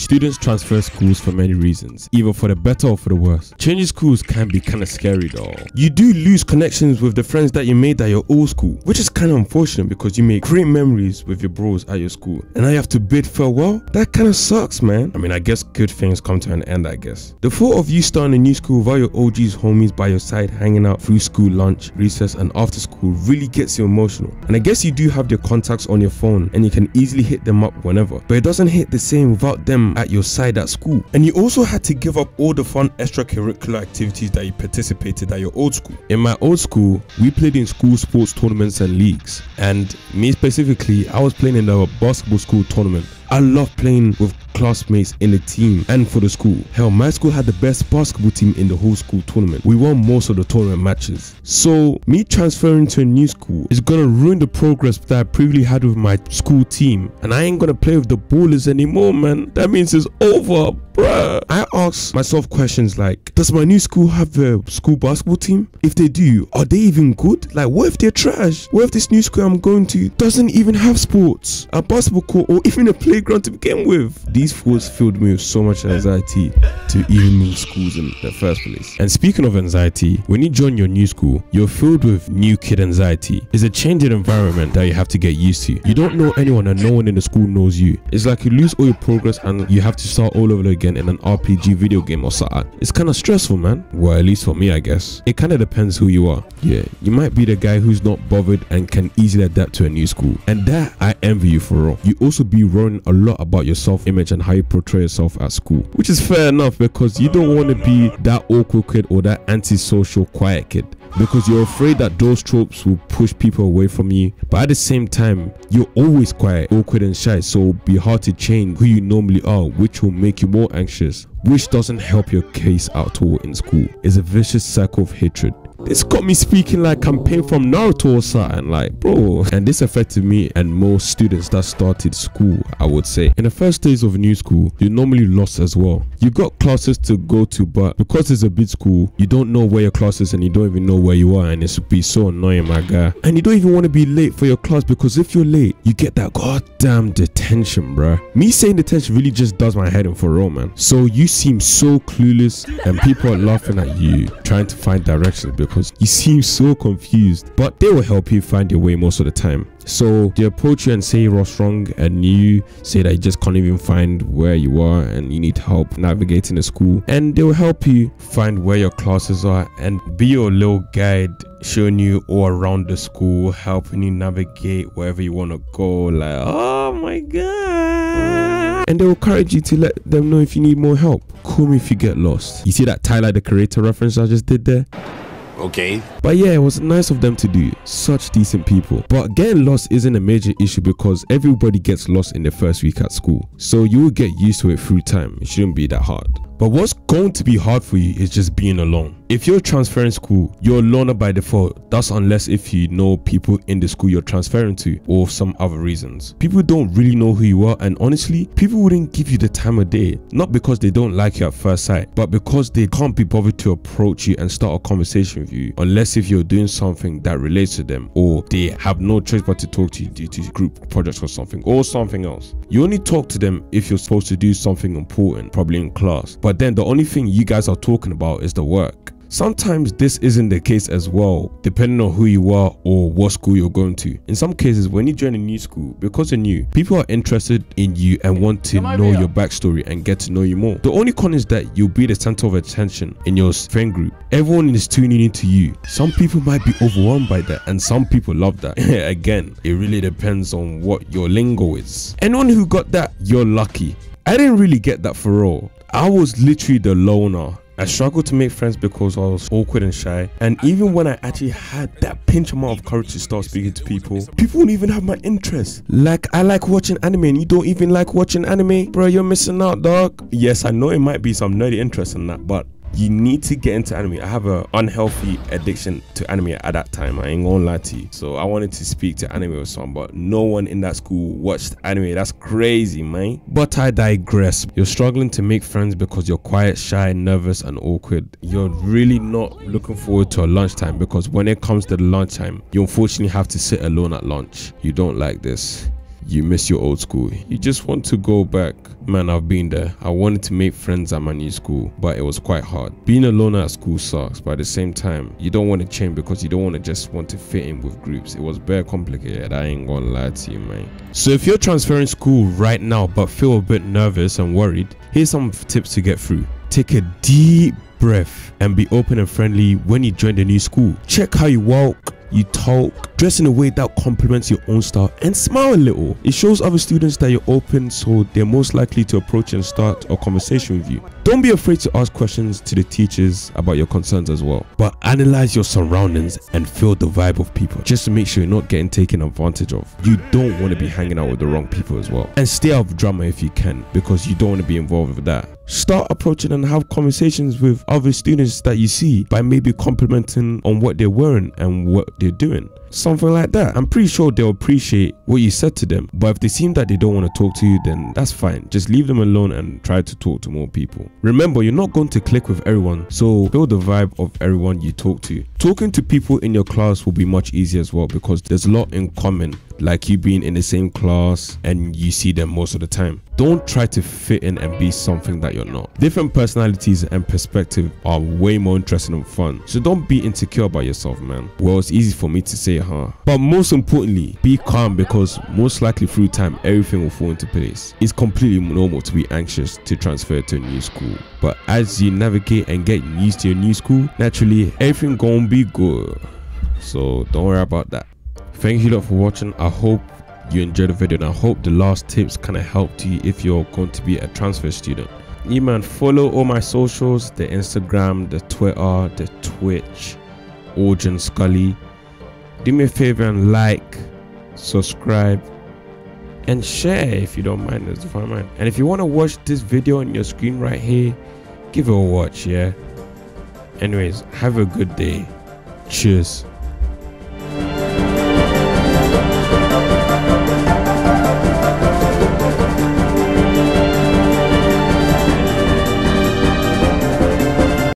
Students transfer schools for many reasons, either for the better or for the worse. Changing schools can be kind of scary though. You do lose connections with the friends that you made at your old school, which is kind of unfortunate because you make great memories with your bros at your school. And now you have to bid farewell? That kind of sucks, man. I mean, I guess good things come to an end, I guess. The thought of you starting a new school without your OG's homies by your side hanging out through school lunch, recess, and after school really gets you emotional. And I guess you do have their contacts on your phone and you can easily hit them up whenever, but it doesn't hit the same without them Hmm. at your side at school. And you also had to give up all the fun extracurricular activities that you participated at your old school. In my old school, we played in school sports tournaments and leagues, and me specifically, I was playing in the basketball school tournament. I love playing with classmates in the team and for the school. Hell, my school had the best basketball team in the whole school tournament. We won most of the tournament matches. So, me transferring to a new school is gonna ruin the progress that I previously had with my school team. And I ain't gonna play with the ballers anymore, man. That means it's over, bruh. I ask myself questions like, does my new school have a school basketball team? If they do, are they even good? Like, what if they're trash? What if this new school I'm going to doesn't even have sports, a basketball court, or even a playground to begin with? These thoughts filled me with so much anxiety to even move schools in the first place. And speaking of anxiety, when you join your new school, you're filled with new kid anxiety. It's a changing environment that you have to get used to. You don't know anyone and no one in the school knows you. It's like you lose all your progress and you have to start all over again in an RPG video game or something. It's kind of stressful, man. Well, at least for me, I guess. It kind of depends who you are. Yeah, you might be the guy who's not bothered and can easily adapt to a new school. And that I envy you for. You also be worrying a lot about your self-image and how you portray yourself at school. Which is fair enough because you don't want to be that awkward kid or that antisocial quiet kid because you're afraid that those tropes will push people away from you. But at the same time, you're always quiet, awkward, and shy, so be hard to change who you normally are, which will make you more anxious, which doesn't help your case at all in school. It's a vicious cycle of hatred. This got me speaking like campaign from Naruto or something, like bro. And this affected me and most students that started school, I would say. In the first days of new school, you're normally lost as well. You got classes to go to, but because it's a big school, you don't know where your class is and you don't even know where you are, and it's be so annoying, my guy. And you don't even want to be late for your class because if you're late, you get that goddamn detention, bruh. Me saying detention really just does my head in for real, man. So you seem so clueless, and people are laughing at you, trying to find directions because you seem so confused. But they will help you find your way most of the time. So they approach you and say you're wrong, and you say that you just can't even find where you are and you need help navigating the school. And they will help you find where your classes are and be your little guide, showing you all around the school, helping you navigate wherever you want to go. Like, oh my god. And they will encourage you to let them know if you need more help. Call me if you get lost. You see that Tyler the Creator reference I just did there? Okay. But yeah, it was nice of them to do. Such decent people. But getting lost isn't a major issue because everybody gets lost in the first week at school. So you will get used to it through time. It shouldn't be that hard. But what's going to be hard for you is just being alone. If you're transferring school, you're a loner by default. That's unless if you know people in the school you're transferring to or some other reasons. People don't really know who you are and honestly, people wouldn't give you the time of day. Not because they don't like you at first sight, but because they can't be bothered to approach you and start a conversation with you unless if you're doing something that relates to them or they have no choice but to talk to you due to group projects or something or something else. You only talk to them if you're supposed to do something important, probably in class. But then the only thing you guys are talking about is the work. Sometimes this isn't the case as well, depending on who you are or what school you're going to. In some cases, when you join a new school, because you're new, people are interested in you and want to know your backstory and get to know you more. The only con is that you'll be the center of attention in your friend group. Everyone is tuning into you. Some people might be overwhelmed by that, and some people love that. Again, it really depends on what your lingo is. Anyone who got that, you're lucky. I didn't really get that for all. I was literally the loner. I struggled to make friends because I was awkward and shy. And even when I actually had that pinch amount of courage to start speaking to people, people wouldn't even have my interest. Like, I like watching anime and you don't even like watching anime? Bro, you're missing out, dog. Yes, I know it might be some nerdy interest in that, but you need to get into anime. I have an unhealthy addiction to anime at that time. I ain't gonna lie to you. So I wanted to speak to anime with someone, but no one in that school watched anime. That's crazy, man. But I digress. You're struggling to make friends because you're quiet, shy, nervous, and awkward. You're really not looking forward to a lunchtime because when it comes to the lunchtime, you unfortunately have to sit alone at lunch. You don't like this. You miss your old school. You just want to go back. Man, I've been there. I wanted to make friends at my new school, but it was quite hard. Being alone at school sucks, but at the same time, you don't want to change because you don't want to just want to fit in with groups. It was very complicated. I ain't gonna lie to you, man. So if you're transferring school right now but feel a bit nervous and worried, here's some tips to get through. Take a deep breath and be open and friendly when you join the new school. Check how you walk, you talk, dress in a way that complements your own style, and smile a little. It shows other students that you're open, so they're most likely to approach and start a conversation with you. Don't be afraid to ask questions to the teachers about your concerns as well. But analyze your surroundings and feel the vibe of people just to make sure you're not getting taken advantage of. You don't want to be hanging out with the wrong people as well. And stay out of drama if you can because you don't want to be involved with that. Start approaching and have conversations with other students that you see by maybe complimenting on what they're wearing and what they're doing. Something like that. I'm pretty sure they'll appreciate what you said to them. But if they seem that they don't want to talk to you, then that's fine. Just leave them alone and try to talk to more people. Remember, you're not going to click with everyone, so build the vibe of everyone you talk to. Talking to people in your class will be much easier as well because there's a lot in common like you being in the same class and you see them most of the time. Don't try to fit in and be something that you're not. Different personalities and perspective are way more interesting and fun. So don't be insecure about yourself, man. Well, it's easy for me to say, huh? But most importantly, be calm because most likely through time, everything will fall into place. It's completely normal to be anxious to transfer to a new school. But as you navigate and get used to your new school, naturally, everything gonna be good. So don't worry about that. Thank you lot for watching. I hope you enjoyed the video and I hope the last tips kind of helped you if you're going to be a transfer student. You man, follow all my socials, the Instagram, the Twitter, the Twitch, Origin Scully. Do me a favor and like, subscribe, and share if you don't mind. That's fine, man. And if you want to watch this video on your screen right here, give it a watch, yeah? Anyways, have a good day. Cheers.